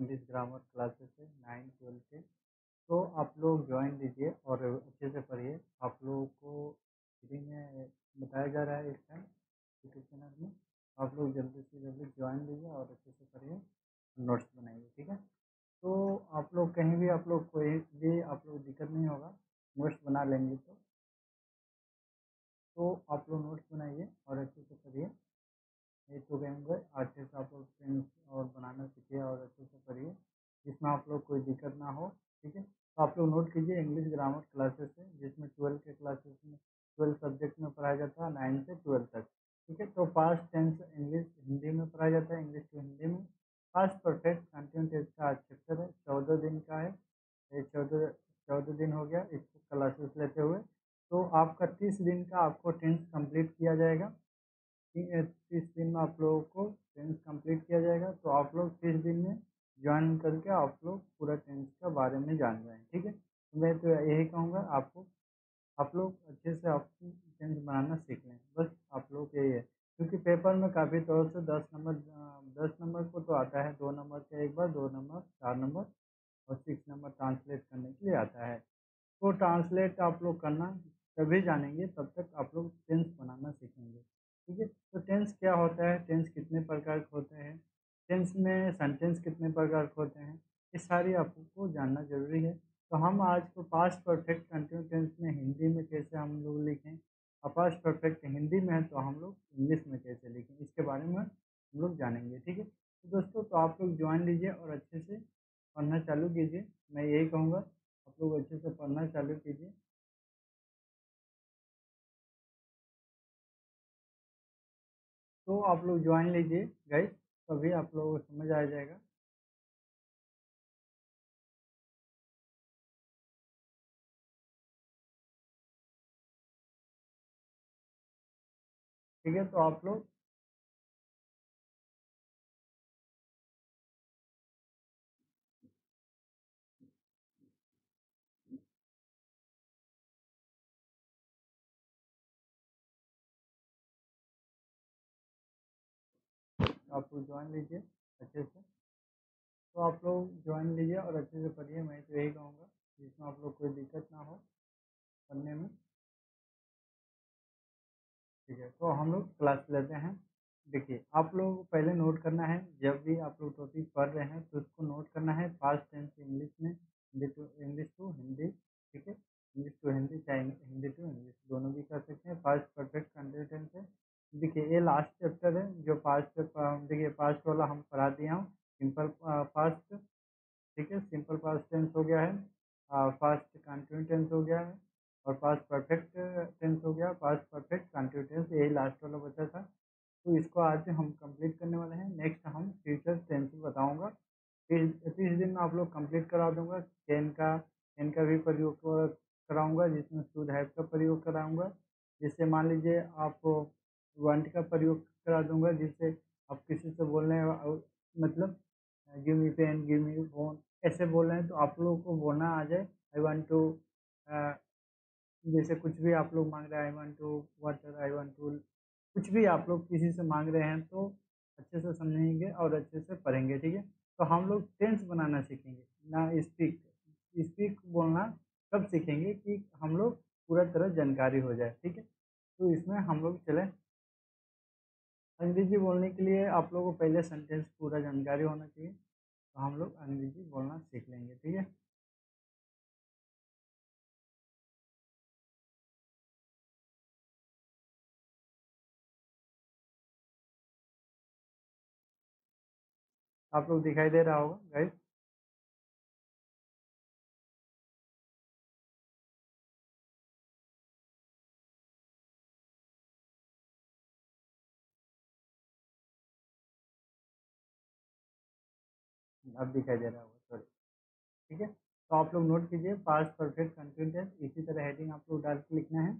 English grammar classes है nine twelfth के। तो आप लोग ज्वाइन लीजिए और अच्छे से पढ़िए। आप लोगों को फ्री में बताया जा रहा है इस टाइम यूट्यूब चैनल में। आप लोग जल्दी से जल्दी ज्वाइन लीजिए और अच्छे से पढ़िए नोट्स बनाइए, ठीक है? तो आप लोग कहीं भी, आप लोग कोई भी, आप लोग दिक्कत नहीं होगा। नोट्स बना लेंगे तो। तो आप लोग नोट्स बनाइए और अच्छे से पढ़िए। एक तो कहेंगे अच्छे से आप लोग पेन और बनाना सीखिए और अच्छे से पढ़िए, जिसमें आप लोग कोई दिक्कत ना हो, ठीक है? तो आप लोग नोट कीजिए इंग्लिश ग्रामर क्लासेस है, जिसमें ट्वेल्थ के क्लासेस में ट्वेल्थ सब्जेक्ट में पढ़ाया जाता है नाइन से ट्वेल्थ तक, ठीक है? तो पास्ट टेंस इंग्लिश हिंदी में पढ़ाया जाता है इंग्लिश टू हिंदी में। पास्ट परफेक्ट कंटिन्यूस का चैप्टर है, चौदह दिन का है, ये चौदह चौदह दिन हो गया इसको क्लासेस लेते हुए। तो आपका तीस दिन का आपको टेंस कंप्लीट किया जाएगा। तीस दिन में आप लोगों को टेंस कंप्लीट किया जाएगा। तो आप लोग तीस दिन में ज्वाइन करके आप लोग पूरा टेंस के बारे में जान हैं, ठीक है? तो मैं तो यही कहूँगा, आपको, आप लोग अच्छे से आप टेंस बनाना सीख लें। बस आप लोग यही है क्योंकि पेपर में काफ़ी तौर से दस नंबर दस नंबर को तो आता है, दो नंबर का एक बार, दो नंबर चार नंबर और सिक्स नंबर ट्रांसलेट करने के लिए आता है। तो ट्रांसलेट आप लोग करना, तभी जानेंगे, तब तक आप लोग टेंस बनाना सीखेंगे। ठीक है तो टेंस क्या होता है? टेंस कितने प्रकार के होते हैं? टेंस में सेंटेंस कितने प्रकार के होते हैं? ये सारी आपको जानना ज़रूरी है। तो हम आज को पास्ट परफेक्ट कंटिन्यू टेंस में हिंदी में कैसे हम लोग लिखें? और पास्ट परफेक्ट हिंदी में है तो हम लोग इंग्लिश में कैसे लिखें? इसके बारे में हम लोग जानेंगे, ठीक है? तो दोस्तों तो आप लोग ज्वाइन लीजिए और अच्छे से पढ़ना चालू कीजिए। मैं यही कहूँगा, आप लोग अच्छे से पढ़ना चालू कीजिए। तो आप लोग ज्वाइन लीजिए गाइस तभी आप लोगों को समझ आ जाएगा। ठीक है तो आप लोग आप लोग ज्वाइन लीजिए अच्छे से। तो आप लोग ज्वाइन लीजिए और अच्छे से पढ़िए, मैं तो यही कहूँगा जिसमें आप लोग कोई दिक्कत ना हो पढ़ने में। ठीक है तो हम लोग क्लास लेते हैं। देखिए, आप लोग पहले नोट करना है, जब भी आप लोग टॉपिक पढ़ रहे हैं तो उसको नोट करना है पास्ट टेंस इंग्लिश में, Hindi to English to Hindi ठीक है? इंग्लिश टू हिंदी चाहे हिंदी टू इंग्लिश दोनों भी कर सकते हैं। पास्ट परफेक्ट कंटिन्यू है देखिए, ये लास्ट चैप्टर है, जो पास्ट देखिए पास्ट वाला हम पढ़ा दिया हूँ सिंपल पास्ट ठीक है सिंपल पास्ट टेंस हो गया है फास्ट कंटिन्यू टेंस हो गया है, और पास्ट परफेक्ट टेंस हो गया पास्ट परफेक्ट कंटिन्यू टेंस यही लास्ट वाला बचा था। तो इसको आज हम कंप्लीट करने वाले हैं। नेक्स्ट हम फ्यूचर टेंस बताऊँगा। तीस दिन में आप लोग कंप्लीट करा दूँगा। टेन का टेन का भी प्रयोग कराऊँगा, जिसमें शुद्ध हैव का प्रयोग कराऊँगा। जिससे मान लीजिए आप वांट का प्रयोग करा दूँगा, जिससे आप किसी से बोल रहे हैं मतलब give me pen give me phone ऐसे बोल रहे हैं तो आप लोगों को बोलना आ जाए आई वांट टू जैसे कुछ भी आप लोग मांग रहे हैं I want to water I want to कुछ भी आप लोग किसी से मांग रहे हैं तो अच्छे से समझेंगे और अच्छे से पढ़ेंगे, ठीक है? तो हम लोग टेंस बनाना सीखेंगे, ना स्पीक स्पीक बोलना कब सीखेंगे कि हम लोग पूरा तरह जानकारी हो जाए, ठीक है? तो इसमें हम लोग चले अंग्रेज़ी बोलने के लिए आप लोगों को पहले सेंटेंस पूरा जानकारी होना चाहिए तो हम लोग अंग्रेज़ी बोलना सीख लेंगे, ठीक है? आप लोग दिखाई दे रहा होगा गाइस अब दिखाई दे रहा होगा सॉरी ठीक है? तो आप लोग नोट कीजिए पास्ट परफेक्ट कंटिन्यूस इसी तरह हेडिंग आप लोग डाल के लिखना है।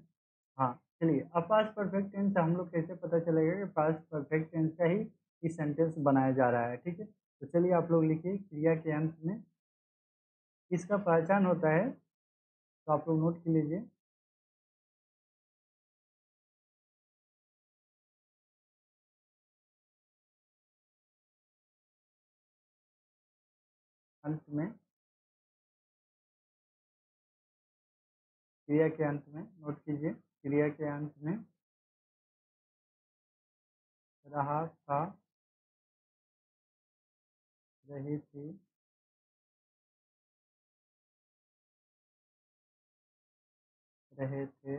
हाँ चलिए, अब पास्ट परफेक्ट टेंस हम लोग कैसे पता चलेगा कि पास्ट परफेक्ट टेंस का ही इस सेंटेंस बनाया जा रहा है, ठीक है? तो चलिए आप लोग लिखिए, क्रिया के अंत में। इसका पहचान होता है तो आप लोग नोट कर लीजिए अंत में, क्रिया के अंत में, नोट कीजिए, क्रिया के अंत में, रहा, था, रही थी, रहे थे।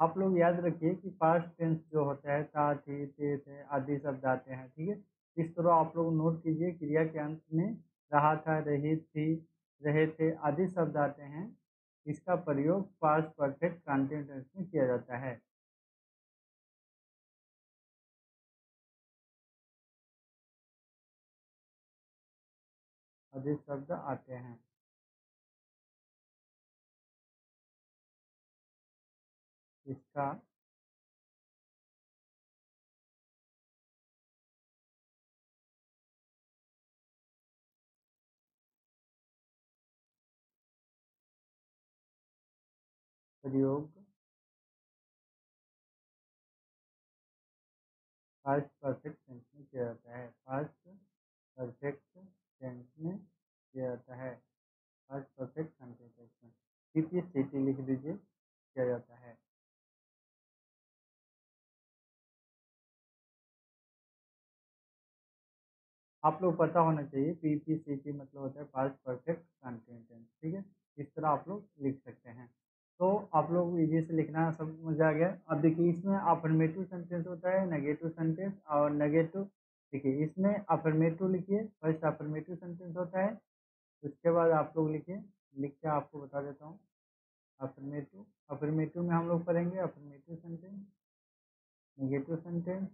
आप लोग याद रखिए कि पास्ट टेंस जो होता है था थी थे थे आदि शब्द आते हैं, ठीक है? इस तरह आप लोग नोट कीजिए, क्रिया के अंत में रहा था, रही थी, रहे थे आदि शब्द आते हैं। इसका प्रयोग पास्ट परफेक्ट कॉन्टिन्यूस में किया जाता है। आदि शब्द आते हैं। इसका प्रयोग। पास्ट परफेक्ट टेंस में किया जाता है। पास्ट परफेक्ट टेंस में किया जाता है। पास्ट परफेक्ट कंटिन्यूस में पीपी सिटी लिख दीजिए, किया जाता है। आप लोग पता होना चाहिए पी पी सी पी मतलब होता है पास्ट परफेक्ट कंटिन्यूस ठीक है? इस तरह आप लोग लिख सकते हैं। तो आप लोग इजी से लिखना सब मज़ा आ गया। अब देखिए, इसमें अफर्मेटिव सेंटेंस होता है नेगेटिव सेंटेंस और नेगेटिव देखिए, इसमें अफर्मेटिव लिखिए फ़र्स्ट अफर्मेटिव सेंटेंस होता है, उसके बाद आप लोग लिखिए, लिख के आपको बता देता हूँ। अफर्मेटिव अफर्मेटिव में हम लोग पढ़ेंगे affirmative sentence negative sentence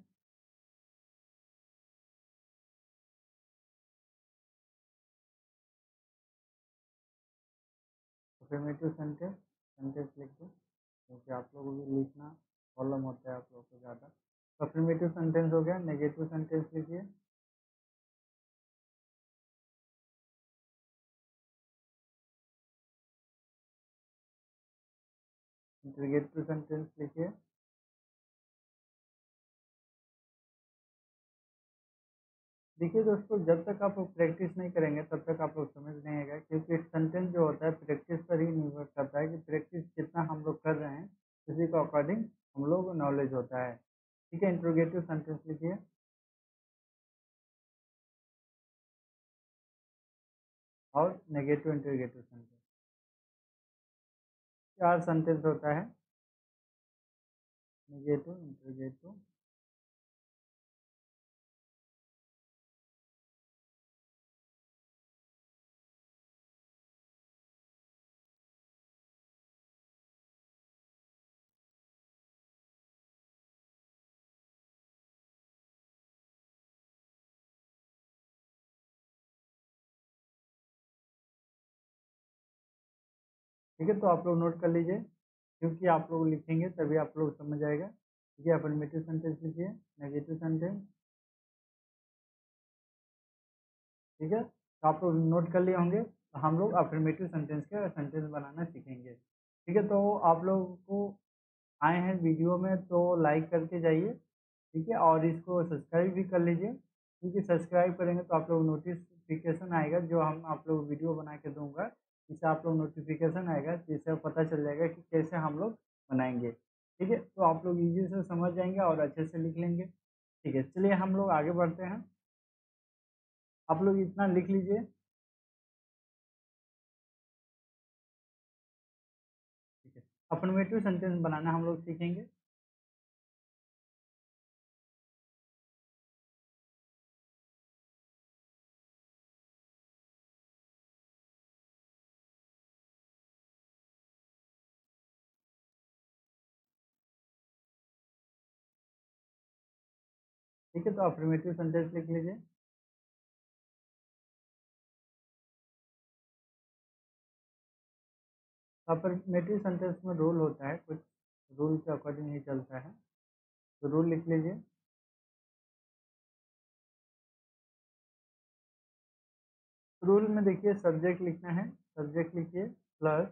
affirmative sentence sentence लिख दो क्योंकि आप लोगों को भी लिखना प्रॉब्लम होता है आप लोगों को ज़्यादा। अफर्मेटिव सेंटेंस हो गया नेगेटिव सेंटेंस लिखिए। इंटरगेटिव सेंटेंस लिखिए। देखिए दोस्तों, जब तक आप प्रैक्टिस नहीं करेंगे, तब तक आप लोग समझ नहीं आएगा, क्योंकि सेंटेंस जो होता है प्रैक्टिस पर ही निर्भर करता है कि प्रैक्टिस कितना हम लोग कर रहे हैं, उसी के अकॉर्डिंग हम लोग नॉलेज होता है। ठीक है इंट्रोगेटिव सेंटेंस लिखिए। और नेगेटिव इंट्रोगेटिव सेंटेंस चार सेंटेंस होता है। नेगेटिव इंट्रोगेटिव ठीक है? तो आप लोग नोट कर लीजिए, क्योंकि आप लोग लिखेंगे तभी आप लोग समझ आएगा। ठीक है अफर्मेटिव सेंटेंस लिखिए नेगेटिव सेंटेंस ठीक है? तो आप लोग नोट कर लिए होंगे तो हम लोग अफर्मेटिव सेंटेंस के सेंटेंस बनाना सीखेंगे। ठीक है? तो आप लोग को आए हैं वीडियो में तो लाइक करके जाइए। ठीक है? और इसको सब्सक्राइब भी कर लीजिए। क्योंकि सब्सक्राइब करेंगे तो आप लोग नोटिफिकेशन आएगा, जो हम आप लोग वीडियो बना के दूँगा। इससे आप लोग नोटिफिकेशन आएगा, जिससे पता चल जाएगा कि कैसे हम लोग बनाएँगे ठीक है? तो आप लोग इजी से समझ जाएँगे और अच्छे से लिख लेंगे। ठीक है? चलिए हम लोग आगे बढ़ते हैं। आप लोग इतना लिख लीजिए। अफर्मेटिव सेंटेंस बनाना हम लोग सीखेंगे। ठीक है तो अफर्मेटिव सेंटेंस लिख लीजिए। अफर्मेटिव सेंटेंस में रूल होता है, कुछ रूल के अकॉर्डिंग ही चलता है। तो रूल लिख लीजिए। रूल में देखिए सब्जेक्ट लिखना है। सब्जेक्ट लिखिए प्लस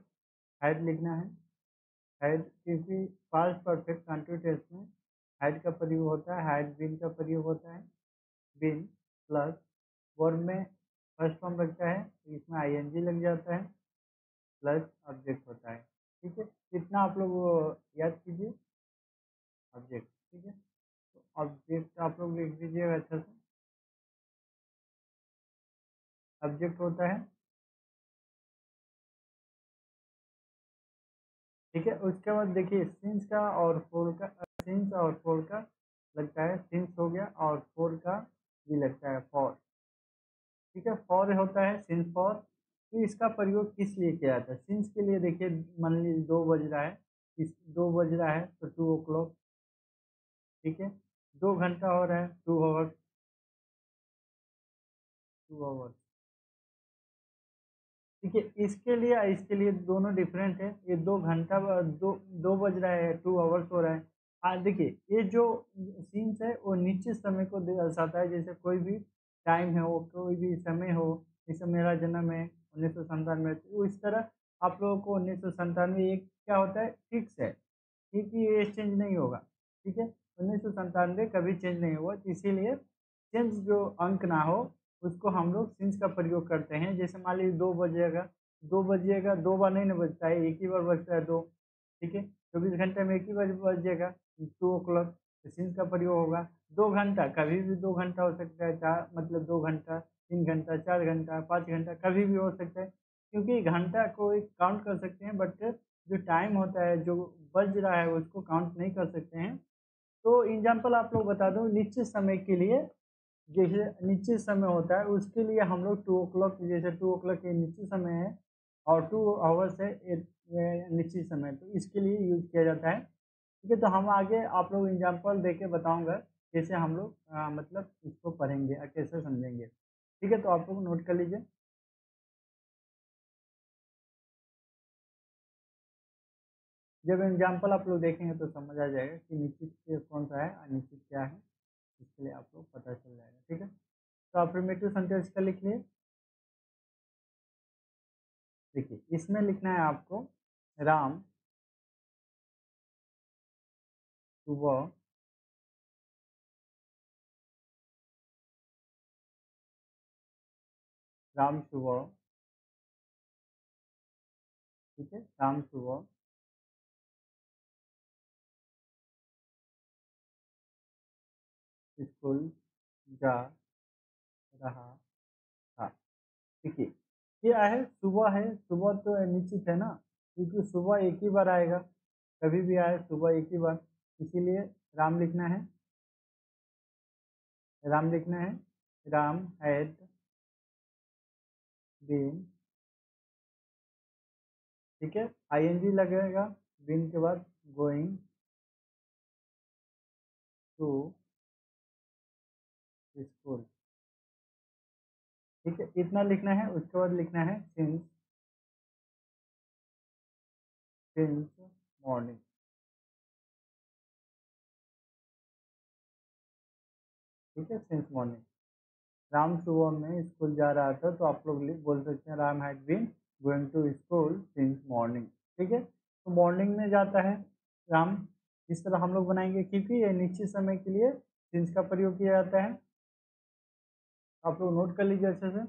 हेड लिखना है। हेड क्योंकि पास्ट परफेक्ट कंटिन्यूस में हेड का प्रयोग होता है हेड बिन का प्रयोग होता है। बिन प्लस वर्ब में फ़र्स्ट फॉर्म लगता है तो इसमें जी लग जाता है, प्लस ऑब्जेक्ट होता है। ठीक है? इतना आप लोग याद कीजिए। ऑब्जेक्ट, ठीक है? तो ऑब्जेक्ट आप लोग लिख दीजिएगा अच्छा से। ऑब्जेक्ट होता है ठीक है, उसके बाद देखिए सिंस का और फोर का सिंस और फोर का लगता है सिंस हो गया और फोर का भी लगता है फॉर ठीक है फॉर होता है सिंस फॉर तो इसका प्रयोग किस लिए किया जाता है? सिंस के लिए देखिए, मान लीजिए दो बज रहा है, इस दो बज रहा है तो टू ओ क्लॉक ठीक है, दो घंटा हो रहा है टू आवर्स टू आवर्स ठीक है इसके लिए इसके लिए दोनों डिफरेंट है। ये दो घंटा दो दो बज रहा है टू आवर्स हो रहा है। हाँ देखिए, ये जो सीन्स है, वो निश्चित समय को दर्शाता है। जैसे कोई भी टाइम है, वो कोई भी समय हो, जैसे मेरा जन्म है, उन्नीस सौ संतानवे तो इस तरह आप लोगों को उन्नीस सौ संतानवे एक क्या होता है? फिक्स है। क्योंकि ये चेंज नहीं होगा। ठीक है? उन्नीस सौ संतानवे कभी चेंज नहीं हुआ तो इसीलिए चेंज जो अंक ना हो उसको हम लोग सिंस का प्रयोग करते हैं। जैसे मान लीजिए दो बजेगा, दो बजिएगा दो बार नहीं ना बजता है, एक ही बार बजता है दो, ठीक है? चौबीस घंटे में एक ही बार बजेगा टू ओ क्लॉक तो सिंस का प्रयोग होगा। दो घंटा, कभी भी दो घंटा हो सकता है, चार मतलब दो घंटा, तीन घंटा, चार घंटा, पाँच घंटा, कभी भी हो सकता है, क्योंकि घंटा को एक काउंट कर सकते हैं बट जो टाइम होता है, जो बज रहा है, उसको काउंट नहीं कर सकते हैं। तो एग्ज़ाम्पल आप लोग बता दो, निश्चित समय के लिए जैसे निश्चित समय होता है, उसके लिए हम लोग टू ओ क्लॉक जैसे टू ओ क्लॉक निश्चित समय है और टू आवर्स है निश्चित समय तो इसके लिए यूज़ किया जाता है। ठीक है तो हम आगे आप लोग एग्ज़ाम्पल दे के बताऊँगा कैसे हम लोग मतलब इसको पढ़ेंगे और कैसे समझेंगे। ठीक है तो आप लोग नोट कर लीजिए। जब एग्ज़ाम्पल आप लोग देखेंगे तो समझ आ जाएगा कि निश्चित कौन सा है अनिश्चित क्या है। इसके लिए आप लोग पता चल जाएगा, ठीक है? तो अफर्मेटिव सेंटेंस का लिख लिए। देखिए, इसमें लिखना है आपको राम, सुबह राम सुबह, ठीक है? राम सुबह। स्कूल जा रहा था। देखिए क्या है सुबह है, सुबह तो निश्चित है ना, क्योंकि सुबह एक ही बार आएगा, कभी भी आए सुबह एक ही बार, इसीलिए राम लिखना है। राम लिखना है, राम हैड बीन ठीक है आईएनजी लगेगा बीन के बाद गोइंग टू स्कूल। ठीक है, इतना लिखना है, उसके बाद लिखना है सिंस सिंस मॉर्निंग ठीक है सिंस मॉर्निंग राम सुबह में स्कूल जा रहा था तो आप लोग बोल सकते हैं, Ram had been going to school since morning ठीक है तो मॉर्निंग में जाता है राम। इस तरह हम लोग बनाएँगे क्योंकि ये निश्चित समय के लिए सिंस का प्रयोग किया जाता है। आप लोग नोट कर लीजिए अच्छे से।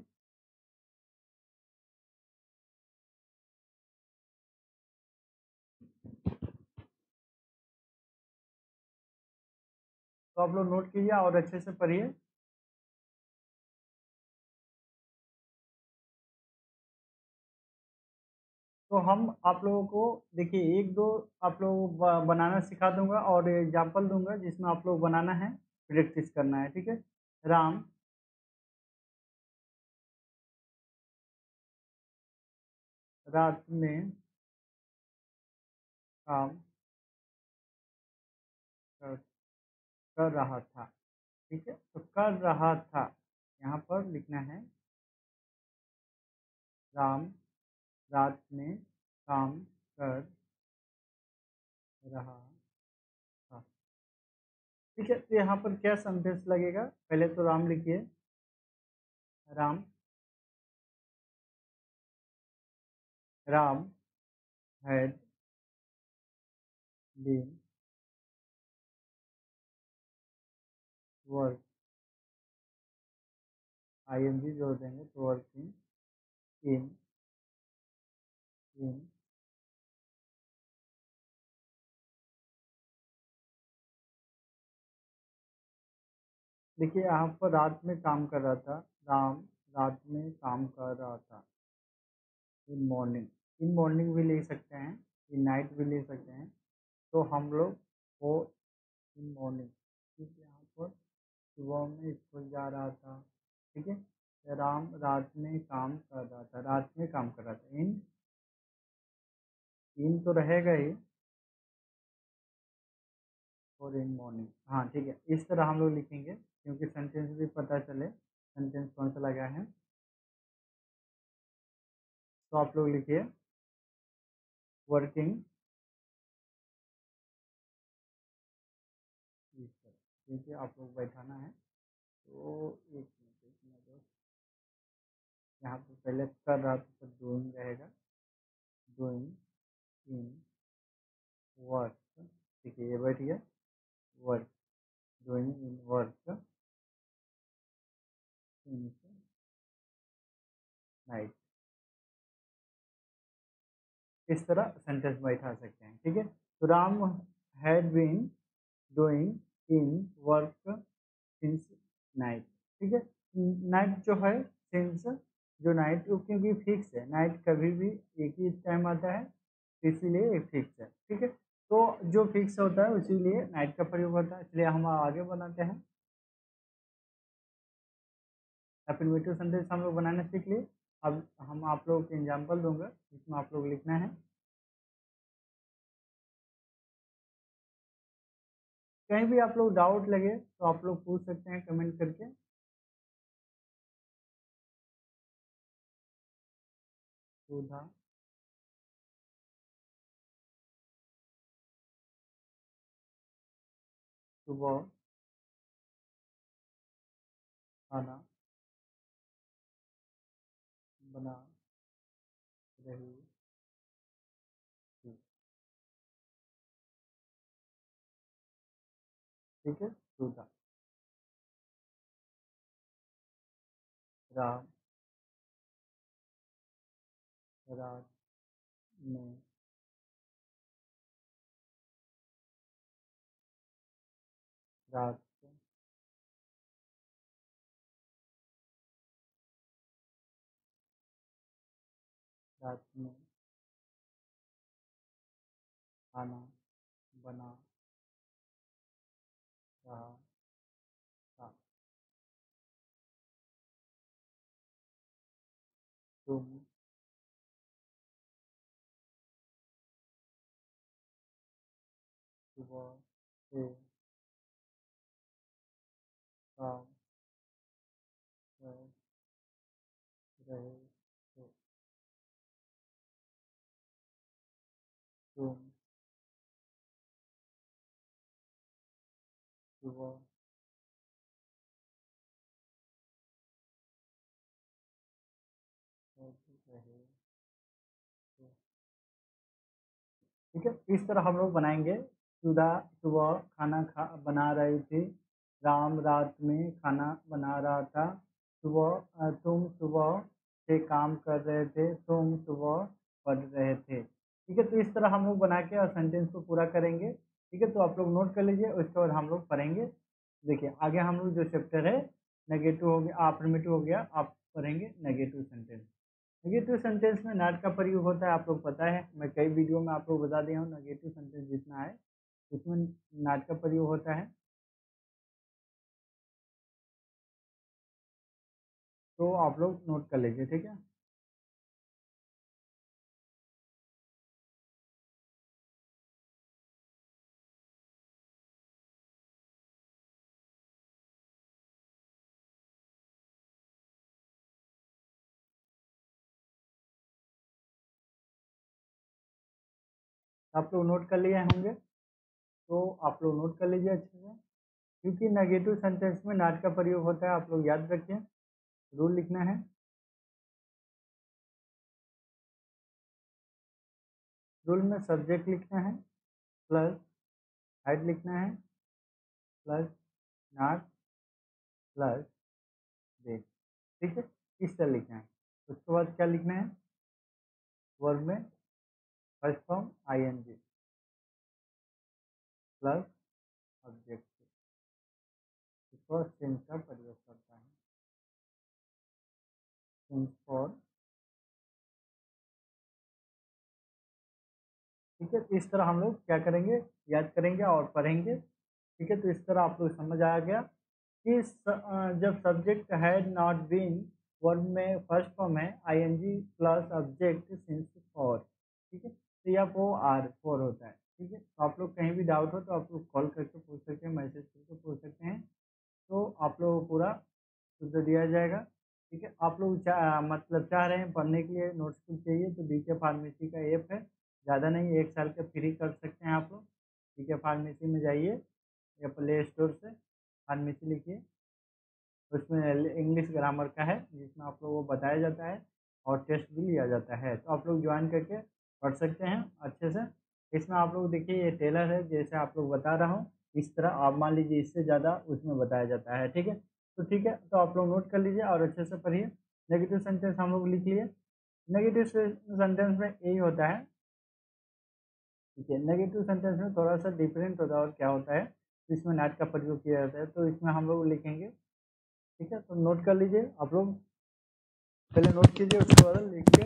तो आप लोग नोट कीजिए और अच्छे से पढ़िए। तो हम आप लोगों को, देखिए, एक दो आप लोग बनाना सिखा दूँगा और एग्ज़ाम्पल दूँगा जिसमें आप लोग बनाना है प्रैक्टिस करना है, ठीक है? राम। रात में काम कर, कर रहा था। ठीक है? तो कर रहा था। यहाँ पर लिखना है राम रात में काम कर रहा था। ठीक है? तो यहाँ पर क्या संदेश लगेगा? पहले तो राम लिखिए। Ram been work. I N G जोड़ देंगे तो वर्किंग इन इन। देखिए, यहाँ पर रात में काम कर रहा था, राम रात में काम कर रहा था। इन मॉर्निंग इन मॉर्निंग भी ले सकते हैं, इन नाइट भी ले सकते हैं। तो हम लोग वो इन मॉर्निंग है, यहाँ पर सुबह में स्कूल जा रहा था, ठीक है राम रात में काम कर रहा था, रात में काम कर रहा था। इन इन तो रहेगा ही और इन मॉर्निंग हाँ ठीक है, इस तरह हम लोग लिखेंगे, क्योंकि सेंटेंस भी पता चले सेंटेंस कौन सा लगा है। तो आप लोग लिखिए। वर्किंग ठीक आप लोग बैठाना है। तो एक मिनट, एक यहाँ पर पहले कर रहा था तो डूइंग रहेगा। डूइंग इन वर्क ठीक है ये बैठ गया work doing in work in night इस तरह सेंटेंस बैठा सकते हैं, ठीक है? तो Ram had been doing in work since night ठीक है? नाइट जो है सिंस जो नाइट क्योंकि फिक्स है नाइट कभी भी एक ही टाइम आता है इसीलिए फिक्स है, ठीक है? तो जो फिक्स होता है, इसीलिए नाइट का प्रयोग होता है, इसलिए हम आगे बनाते हैं। एफिनेटिव सेंटेंस हम लोग बनाना सीख लिए। अब हम आप लोगों को एग्ज़ाम्पल दूँगा, जिसमें आप लोग लिखना है। कहीं भी आप लोग डाउट लगे तो आप लोग पूछ सकते हैं कमेंट करके। सुबह। खाना। बना रही थी ठीक है? सुधा राम। रात में रात खाना बना। रहा था तुम सुबह से रहे थे ठीक है, इस तरह हम लोग बनाएँगे। सुधा सुबह खाना खा, बना रही थी। राम रात में खाना बना रहा था। सुबह तुम सुबह से काम कर रहे थे, तुम सुबह पढ़ रहे थे। ठीक है तो इस तरह हम लोग बना के और सेंटेंस को पूरा करेंगे। ठीक है तो आप लोग नोट कर लीजिए, उसके बाद हम लोग पढ़ेंगे। देखिए, आगे हम लोग जो चैप्टर है नेगेटिव हो गया अफर्मेटिव हो गया, आप पढ़ेंगे नेगेटिव सेंटेंस नेगेटिव सेंटेंस में नाट का प्रयोग होता है, आप लोग पता है। मैं कई वीडियो में आप लोग बता दिया हूँ नेगेटिव सेंटेंस जितना है, उसमें नाट का प्रयोग होता है। तो आप लोग नोट कर लीजिए, ठीक है? आप लोग नोट कर लिए होंगे। तो आप लोग नोट कर लीजिए अच्छे से। क्योंकि नेगेटिव सेंटेंस में नाट का प्रयोग होता है, आप लोग याद रखिए। रूल लिखना है। रूल में सब्जेक्ट लिखना है प्लस हाइट लिखना है प्लस नाट प्लस डेट ठीक है? इस तरह लिखना है। उसके बाद क्या लिखना है? वर्ब में first form G plus object इसको सिंस का प्रयोग करता है। फॉर ठीक है तो इस तरह हम लोग क्या करेंगे? याद करेंगे और पढ़ेंगे। ठीक है तो इस तरह आप लोग समझ आ गया। कि जब subject had not been verb में फ़र्स्ट फॉर्म है I N G plus object since for ठीक है? तो यह वो आर फोर होता है, ठीक है? तो आप लोग कहीं भी डाउट हो तो आप लोग कॉल करके पूछ सकते हैं मैसेज करके पूछ सकते हैं। तो आप लोगों को पूरा शुद्ध दिया जाएगा, ठीक है? आप लोग चाह मतलब चाह रहे हैं पढ़ने के लिए नोट्स बुक चाहिए तो डी के फार्मेसी का ऐप है। ज़्यादा नहीं, एक साल का फ्री कर सकते हैं आप लोग। ठीक है फार्मेसी में जाइए, या प्ले स्टोर से फार्मेसी लिखिए। उसमें इंग्लिश ग्रामर का है, जिसमें आप लोग को बताया जाता है और टेस्ट भी लिया जाता है। तो आप लोग ज्वाइन करके पढ़ सकते हैं अच्छे से। इसमें आप लोग देखिए, ये टेलर है, जैसे आप लोग बता रहा हूँ, इस तरह आप मान लीजिए इससे ज़्यादा उसमें बताया जाता है, ठीक है? तो ठीक है तो आप लोग नोट कर लीजिए और अच्छे से पढ़िए। नेगेटिव सेंटेंस हम लोग लिख लिए। नेगेटिव सेंटेंस में यही होता है। ठीक है नेगेटिव सेंटेंस में थोड़ा सा डिफरेंट होता है और क्या होता है, इसमें नाट का प्रयोग किया जाता है तो इसमें हम लोग लिखेंगे, ठीक है? तो नोट कर लीजिए आप लोग। पहले नोट कीजिए, उसके बाद लिख के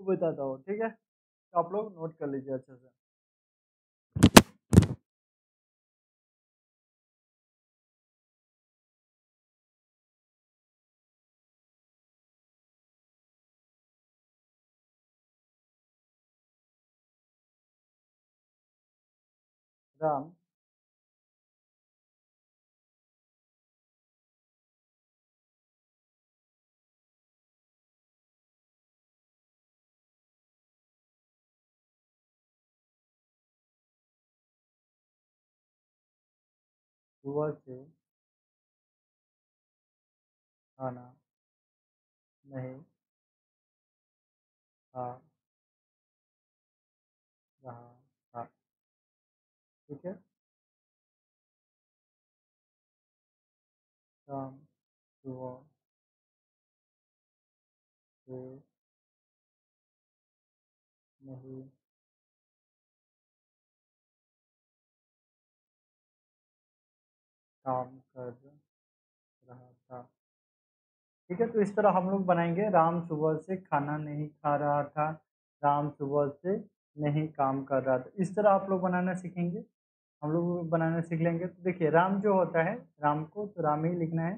तो बताता हूँ ठीक है? तो आप लोग नोट कर लीजिए अच्छे से। राम। सुबह से खाना नहीं खा रहा था। ठीक है? शाम सुबह से नहीं काम कर रहा था। ठीक है तो इस तरह हम लोग बनाएँगे। राम सुबह से खाना नहीं खा रहा था, राम सुबह से नहीं काम कर रहा था। इस तरह आप लोग बनाना सीखेंगे, हम लोग बनाना सीख लेंगे। तो देखिए, राम जो होता है, राम को तो राम ही लिखना है।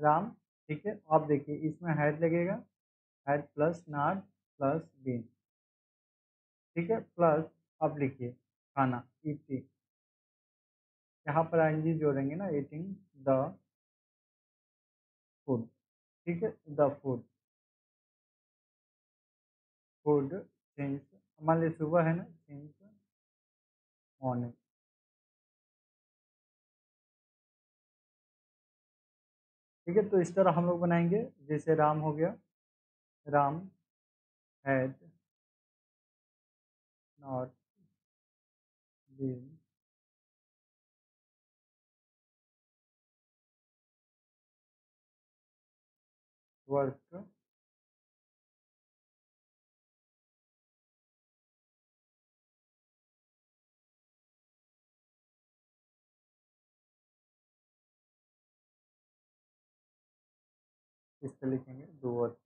राम, ठीक है, आप देखिए, इसमें हैड लगेगा। Had plus not plus been. ठीक है, प्लस अब लिखिए, खाना ईटिंग यहाँ पर आएँगे जोड़ेंगे ना ईटिंग द फ़ूड ठीक है? द फ़ूड फ़ूड सिंस मान लीजिए सुबह है ना सिंस मॉर्निंग ठीक है तो इस तरह हम लोग बनाएँगे, जैसे राम हो गया, Ram had not been work. इस पर लिखेंगे do work.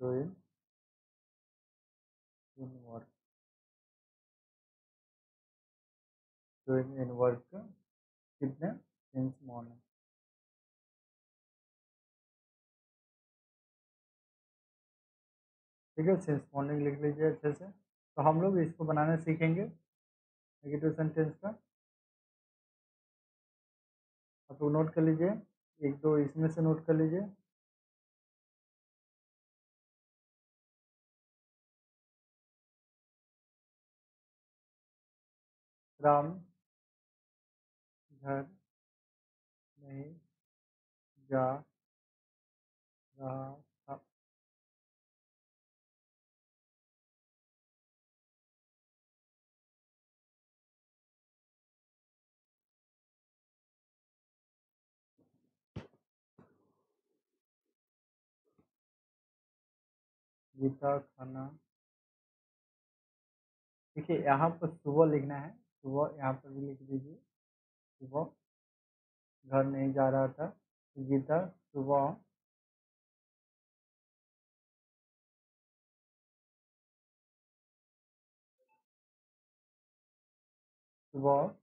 Doing in work. Doing in work. कितने? सिंस मॉर्निंग ठीक है सिंस मॉर्निंग लिख लीजिए अच्छे से तो हम लोग इसको बनाना सीखेंगे नेगेटिव सेंटेंस का। आप लोग नोट कर लीजिए, एक दो इसमें से नोट कर लीजिए। राम, घर, नहीं, जा रहा गीता खाना। देखिए, यहाँ पर सुबह लिखना है। सुबह यहाँ पर भी लिख दीजिए। सुबह घर नहीं जा रहा था गीता सुबह। सुबह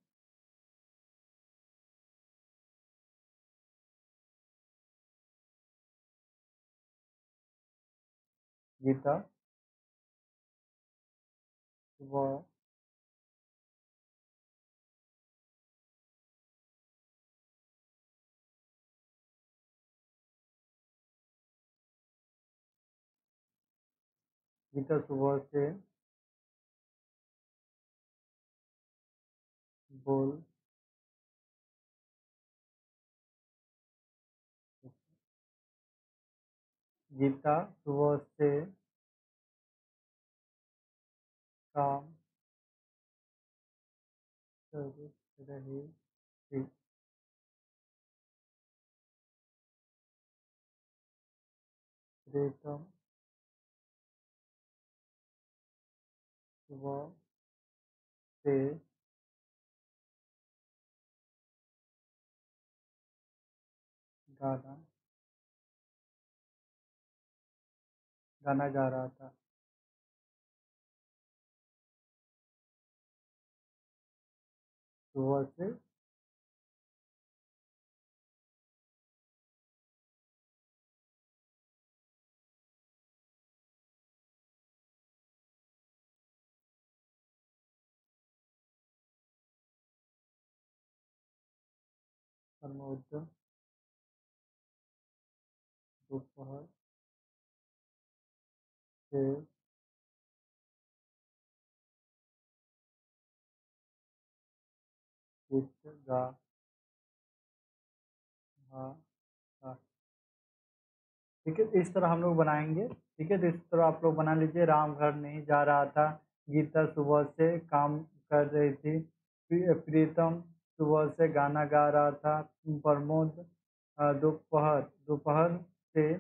गीता सुबह गीता सुबह से बोल गीता सुबह से काम। कर रही थी प्रीतम। सुबह से गाना। गाना गा रहा था। से प्रमोद दोपहर से ठीक है, इस तरह हम लोग बनाएँगे। ठीक है तो इस तरह आप लोग बना लीजिए। राम घर नहीं जा रहा था। गीता सुबह से काम कर रही थी। प्रीतम सुबह से गाना गा रहा था। प्रमोद दोपहर दोपहर से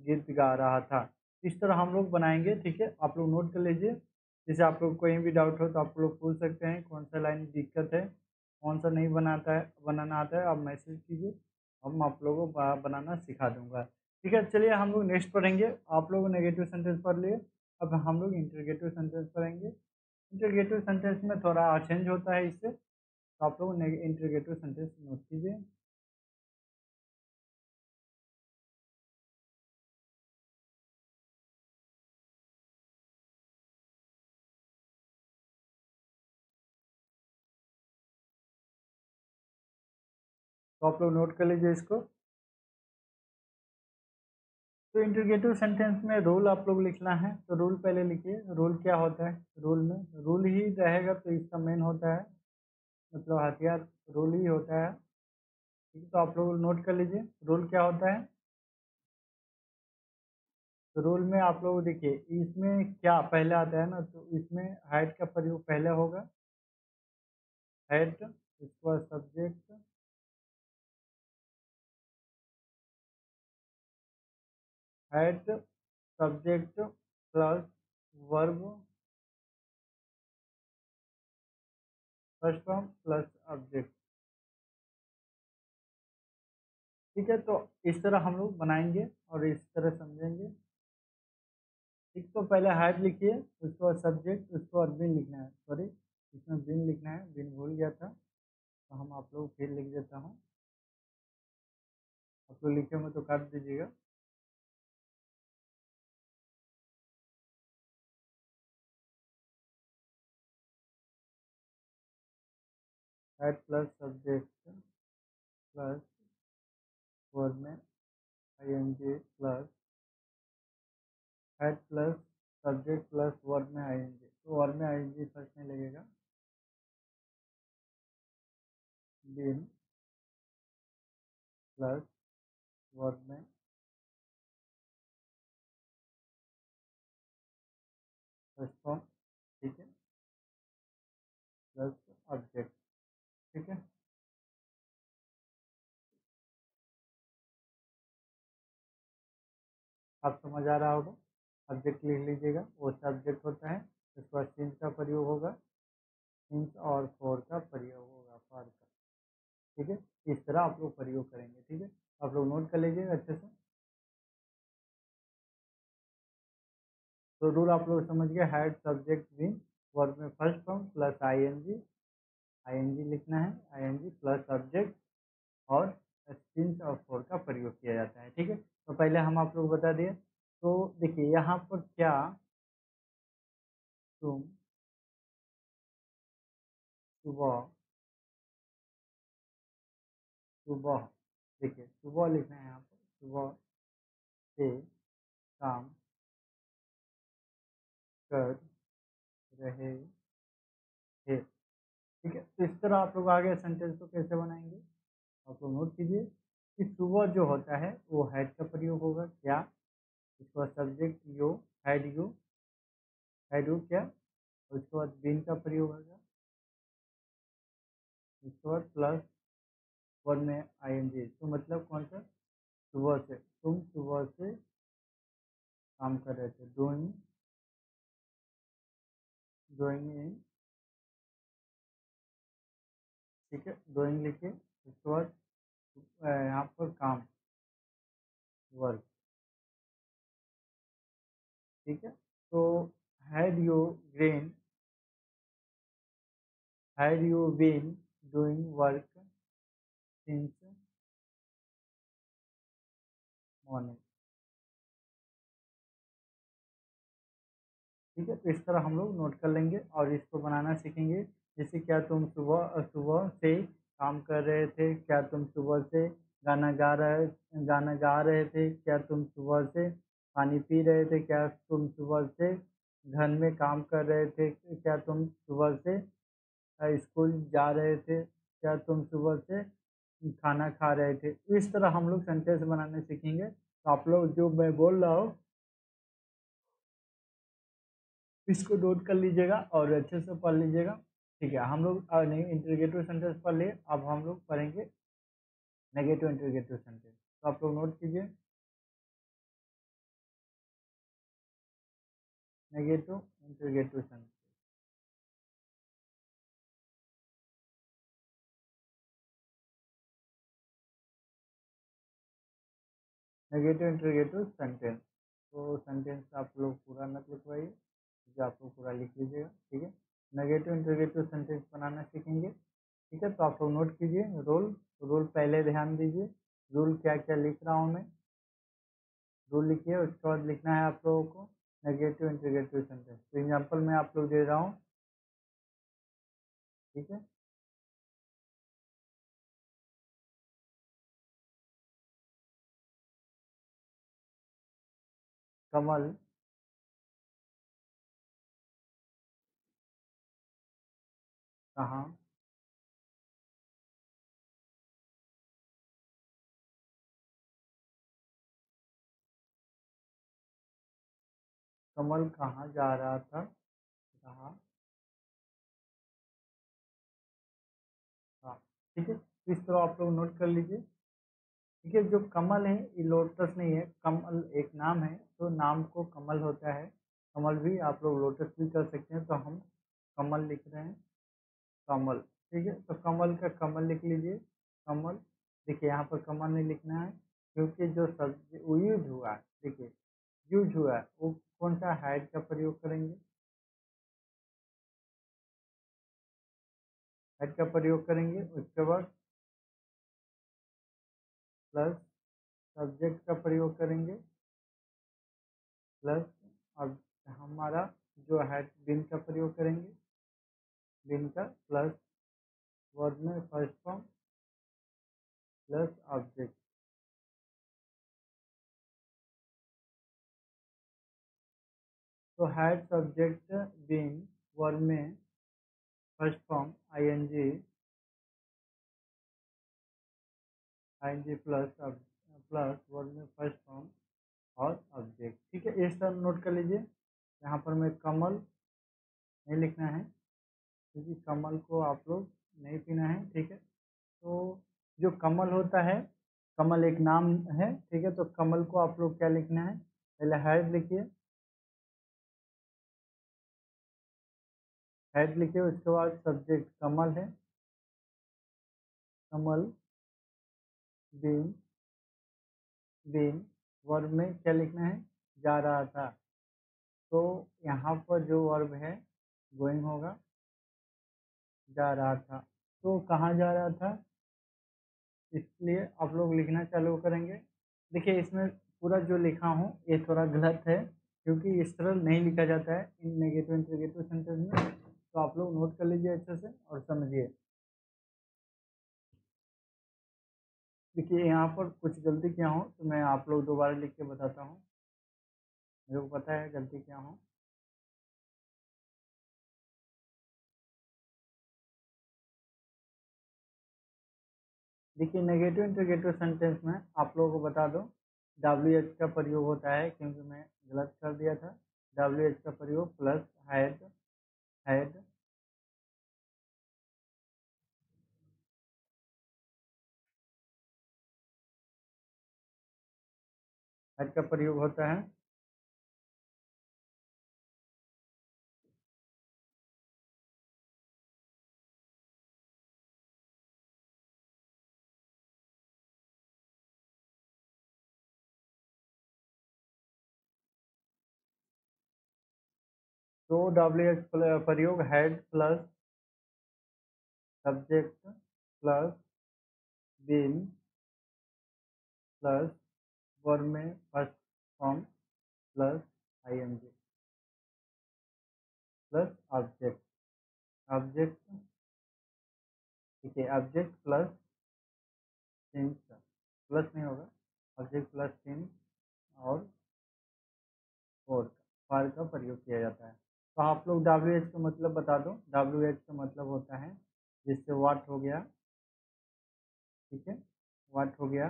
गीत गा रहा था। इस तरह हम लोग बनाएँगे। ठीक है, आप लोग नोट कर लीजिए। जैसे आप लोग कोई भी डाउट हो तो आप लोग पूछ सकते हैं कौन सा लाइन दिक्कत है। कौन सा नहीं बनाता है, बनाना आता है, आप मैसेज कीजिए, हम आप लोगों को बनाना सिखा दूँगा। ठीक है, चलिए हम लोग नेक्स्ट पढ़ेंगे। आप लोग नेगेटिव सेंटेंस पढ़ लिए, अब हम लोग इंटरगेटिव सेंटेंस पढ़ेंगे। इंटरगेटिव सेंटेंस में थोड़ा चेंज होता है इससे तो आप लोग इंटरगेटिव सेंटेंस नोट कीजिए। तो आप लोग नोट कर लीजिए इसको। तो इंटरगेटिव सेंटेंस में रूल आप लोग लिखना है तो रूल पहले लिखिए रूल क्या होता है? रूल में रूल ही रहेगा तो इसका मेन होता है मतलब हथियार रूल ही होता है। ठीक है तो आप लोग नोट कर लीजिए रूल क्या होता है? तो रूल में आप लोग देखिए, इसमें क्या पहले आता है ना तो इसमें हाइट का प्रयोग पहले होगा। हाइट इसके बाद subject had subject plus verb first plus object ठीक है तो इस तरह हम लोग बनाएँगे और इस तरह समझेंगे। एक तो पहले हाइट लिखिए, उसके बाद सब्जेक्ट उसके बाद बिन लिखना है। सॉरी इसमें बिन लिखना है बिन भूल गया था तो हम आप लोग फिर लिख देता हूँ। आप लोग लिखे होंगे तो काट दीजिएगा। Had plus subject plus verb में I N G plus had plus subject plus verb में आई एन जी तो वर्ड में आई एन जी फ़र्स्ट में लगेगा। बिन प्लस वर्ड में फ़र्स्ट फॉर्म ठीक है? प्लस ऑब्जेक्ट ठीक है? आप समझ आ रहा होगा। ऑब्जेक्ट लिख लीजिएगा, वो सब्जेक्ट होता है उसके बाद सिंस का प्रयोग होगा सिंस और फोर का प्रयोग होगा फॉर का। ठीक है? इस तरह आप लोग प्रयोग करेंगे, ठीक है? आप लोग नोट कर लीजिएगा अच्छे से। तो रूल आप लोग समझ गए हैड सब्जेक्ट विन वर्ब में first form plus I N G I N G लिखना है I N G plus subject और सिंस और फोर का प्रयोग किया जाता है, ठीक है? तो पहले हम आप लोग बता दिए। तो देखिए, यहाँ पर क्या तुम सुबह सुबह, देखिए, सुबह लिखना है यहाँ पर, सुबह से काम कर रहे। ठीक है? तो इस तरह आप लोग आगे सेंटेंस को कैसे बनाएँगे? आप लोग नोट कीजिए कि सुबह जो होता है, वो हैड का प्रयोग होगा। क्या? उसके बाद subject yo had you. Had you क्या? और उसके बाद बिन का प्रयोग होगा। उसके बाद प्लस वन में आई एन जी तो मतलब कौन सा? सुबह से। तुम सुबह से काम कर रहे थे। डूइंग डूइंग इन ठीक है डूइंग लिखिए उसके बाद यहाँ पर काम वर्क ठीक है? तो had you grain had you been doing work since morning ठीक है तो इस तरह हम लोग नोट कर लेंगे और इसको बनाना सीखेंगे। जैसे क्या तुम सुबह सुबह से काम कर रहे थे? क्या तुम सुबह से गाना गा रहे, गाना गा रहे थे? क्या तुम सुबह से पानी पी रहे थे? क्या तुम सुबह से घर में काम कर रहे थे? क्या तुम सुबह से स्कूल जा रहे थे? क्या तुम सुबह से खाना खा रहे थे? इस तरह हम लोग सेंटेंस बनाने सीखेंगे। तो आप लोग जो मैं बोल रहा हूँ, इसको नोट कर लीजिएगा और अच्छे से पढ़ लीजिएगा। ठीक है, हम लोग नहीं इंटरगेटिव सेंटेंस पढ़ लिए अब हम लोग पढ़ेंगे नेगेटिव इंटरगेटिव सेंटेंस तो आप लोग नोट कीजिए। Negative interrogative sentence negative interrogative sentence तो सेंटेंस आप लोग पूरा मत लिखवाइए आप लोग पूरा लिख लीजिएगा, ठीक है? नेगेटिव इंटरगेटिव सेंटेंस बनाना सीखेंगे। ठीक है तो आप लोग नोट कीजिए रोल रोल पहले ध्यान दीजिए रूल क्या क्या लिख रहा हूँ मैं। रूल लिखिए, उसके बाद लिखना है आप लोगों को नेगेटिव इंटरगेटिव सेंटेंस तो एग्ज़ाम्पल मैं आप लोग दे रहा हूँ। ठीक है? कमल। कहाँ कमल कहाँ जा रहा था? कहाँ? हाँ ठीक है, इस तरह आप लोग नोट कर लीजिए। ठीक है जो कमल है, ये लोटस नहीं है, कमल एक नाम है तो नाम को कमल होता है। कमल भी आप लोग लोटस भी कर सकते हैं तो हम कमल लिख रहे हैं। कमल, ठीक है? तो कमल का कमल लिख लीजिए। कमल, देखिए यहाँ पर कमल नहीं लिखना है, क्योंकि जो सब्ज़ी यूज़ हुआ देखिए यूज़ हुआ वो कौन सा हाइड का प्रयोग करेंगे? हाइड का प्रयोग करेंगे, उसके बाद प्लस सब्जेक्ट का प्रयोग करेंगे। प्लस अब हमारा जो है बिन का प्रयोग करेंगे। बिन का प्लस वर्ड में फ़र्स्ट फॉर्म प्लस ऑब्जेक्ट तो हैड सब्जेक्ट बिन वर्ड में first form I N G I N G plus plus verb में फ़र्स्ट फॉर्म और ऑब्जेक्ट ठीक है, ये सब नोट कर लीजिए। यहाँ पर मैं कमल नहीं लिखना है। क्योंकि कमल को आप लोग नहीं पीना है, ठीक है? तो जो कमल होता है, कमल एक नाम है, ठीक है? तो कमल को आप लोग क्या लिखना है? पहले हैड लिखिए। हैड लिखिए, उसके बाद सब्जेक्ट कमल है। कमल, बीन बीन, वर्ब में क्या लिखना है? जा रहा था। तो यहाँ पर जो वर्ब है, गोइंग होगा। जा रहा था। तो कहाँ जा रहा था? इसलिए आप लोग लिखना चालू करेंगे। देखिए, इसमें पूरा जो लिखा हूँ, ये थोड़ा गलत है, क्योंकि इस तरह नहीं लिखा जाता है इन नेगेटिव इंटरगेटिव सेंटेंस में। तो आप लोग नोट कर लीजिए अच्छे से और समझिए। देखिए, यहाँ पर कुछ गलती क्या हो तो मैं आप लोग दोबारा लिख के बताता हूँ। मेरे को पता है गलती क्या हो। देखिए नेगेटिव इंटरगेटिव सेंटेंस में आप लोगों को बता दो डब्ल्यू एच का प्रयोग होता है क्योंकि मैं गलत कर दिया था। डब्ल्यू एच का प्रयोग प्लस हैड हैड हैड का प्रयोग होता है। तो डब्ल्यू एच प्रयोग had plus subject plus been plus verb में first form plus I N G plus object object ठीक है ऑब्जेक्ट प्लस प्लस नहीं होगा। ऑब्जेक्ट प्लस सिंस और फार का प्रयोग किया जाता है। तो आप लोग डब्ल्यू एच का मतलब बता दो। डब्ल्यू एच का मतलब होता है, जिससे वाट हो गया। ठीक है? वाट हो गया?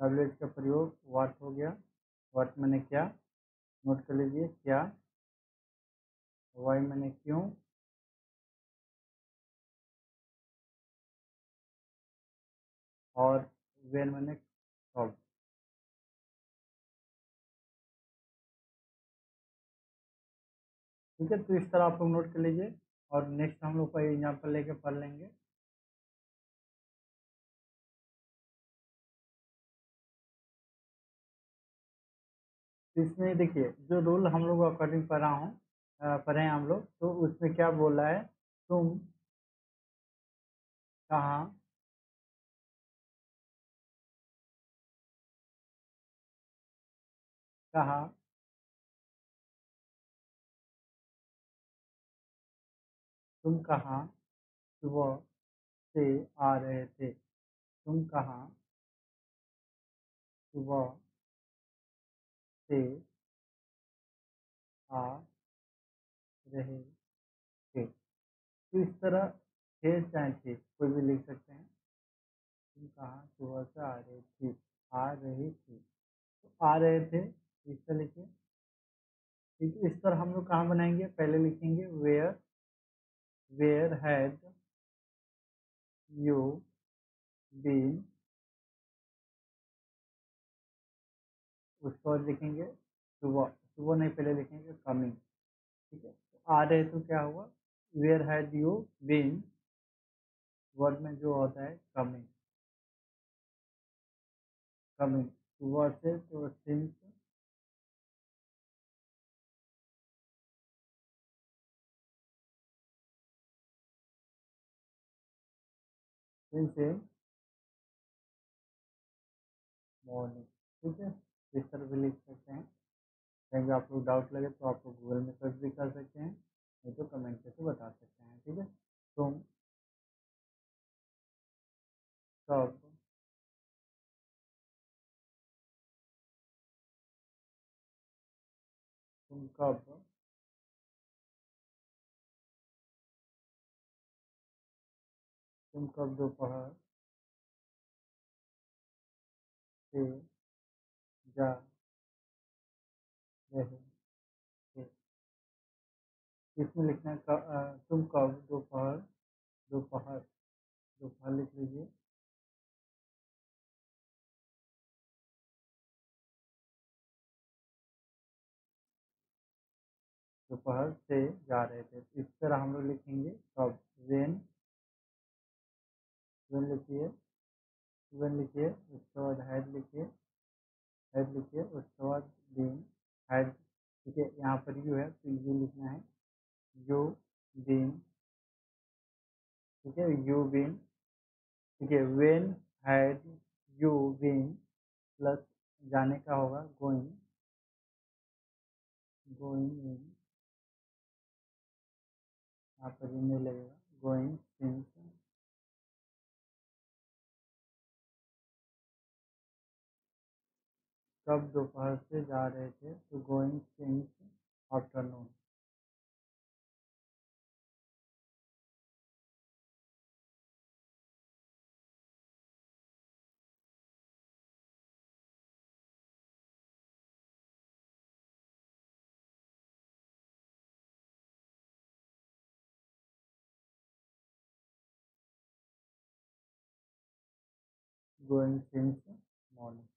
डब्ल्यू एच का प्रयोग वाट हो गया। वाट मैंने क्या? नोट कर लीजिए, क्या? वाई मैंने क्यों? और वेन मैंने कब ठीक है तो इस तरह आप लोग नोट कर लीजिए और नेक्स्ट हम लोग का एग्ज़ाम्पल लेके पढ़ लेंगे। इसमें देखिए, जो रूल हम लोग अकॉर्डिंग पढ़ा हूँ पढ़े हैं हम लोग तो उसमें क्या बोला है, तुम कहाँ? कहाँ? तुम कहाँ सुबह से आ रहे थे? तुम कहाँ सुबह से आ रहे थे? तो इस तरह थे चाहे थे कोई भी लिख सकते हैं। तुम कहाँ सुबह से आ रहे थे? आ रही थी। तो आ रहे थे, इस तरह लिखिए ठीक है इस तरह हम लोग कहाँ बनाएँगे? पहले लिखेंगे where where had you been उसके लिखेंगे, सुबह सुबह नहीं, पहले लिखेंगे कमिंग ठीक है? तो आ रहे तो क्या हुआ? Where had you been verb में जो होता है कमिंग कमिंग सुबह से तो सिंस सिंस इन मॉर्निंग ठीक है? इस तरह भी लिख सकते हैं। कहीं आप लोग डाउट लगे तो आप लोग गूगल में सर्च भी कर सकते हैं, नहीं तो कमेंट करके बता सकते हैं, ठीक है? तुम कब तुम कब कब दोपहर से जा। रहे थे इसमें लिखना है तुम कब दोपहर दोपहर दोपहर लिख लीजिए। दोपहर से जा रहे थे। इस तरह हम लोग लिखेंगे, कब? वेन वेन लिखिए। वेन लिखिए, उसके बाद हैड लिखिए। हैड लिखिए, उसके बाद बीन हैड ठीक है, यहाँ पर यू है तो यू लिखना है। यू बीन ठीक है यू बीन ठीक है when had you been plus जाने का होगा गोइंग गोइंग इन यहाँ पर लगेगा। गोइंग सिंस कब दोपहर से जा रहे थे? तो going since afternoon going since morning.